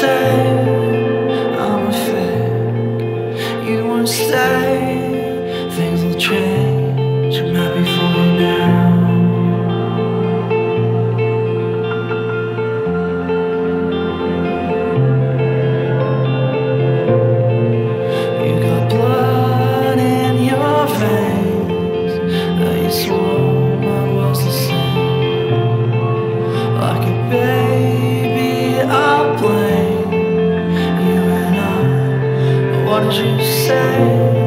say I'm a fake. You won't stay. what you say